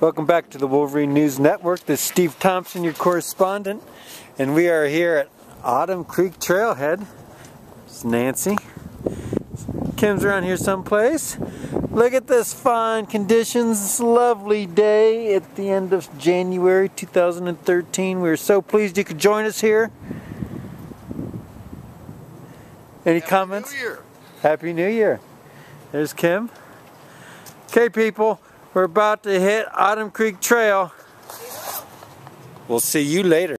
Welcome back to the Wolverine News Network. This is Steve Thompson, your correspondent, and we are here at Autumn Creek Trailhead. It's Nancy. Kim's around here someplace. Look at this fine conditions. This lovely day at the end of January 2013. We're so pleased you could join us here. Any Happy comments? New Year. Happy New Year. There's Kim. Okay, people, we're about to hit Autumn Creek Trail. We'll see you later.